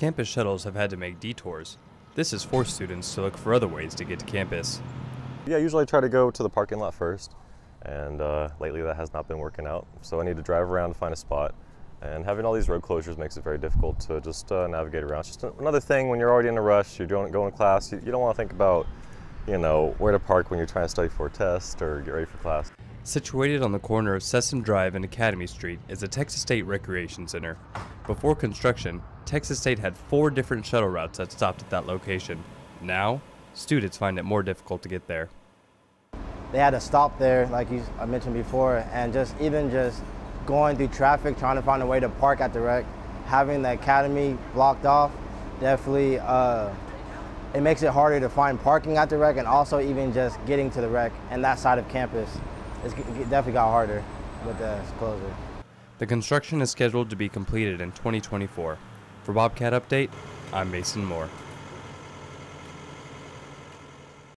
campus shuttles have had to make detours. This has forced students to look for other ways to get to campus. Yeah, usually I try to go to the parking lot first, and uh, lately that has not been working out. So I need to drive around to find a spot. And having all these road closures makes it very difficult to just uh, navigate around. It's just another thing when you're already in a rush, you're doing, going to class, you, you don't want to think about, you know, where to park when you're trying to study for a test or get ready for class. Situated on the corner of Sessom Drive and Academy Street is the Texas State Recreation Center. Before construction, Texas State had four different shuttle routes that stopped at that location. Now, students find it more difficult to get there. They had to stop there, like you, I mentioned before, and just even just going through traffic, trying to find a way to park at the rec, having the academy blocked off, definitely uh, it makes it harder to find parking at the rec, and also even just getting to the rec and that side of campus. It's, it definitely got harder with the closure. The construction is scheduled to be completed in 2024. For Bobcat Update, I'm Mason Moore.